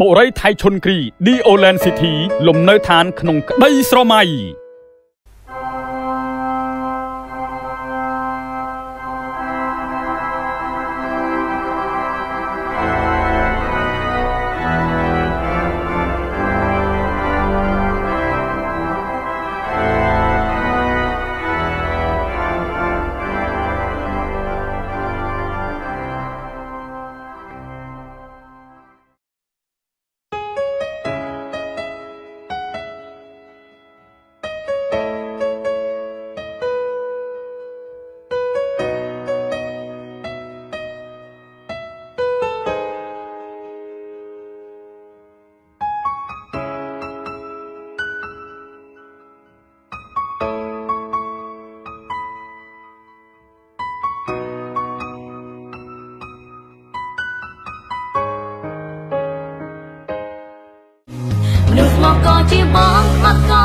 บุรีไทยชนกรี ดีโอแลนด์สิทธิลมเนื้อฐานขนมไดสโรไมមកក៏ជាបងអត់ក៏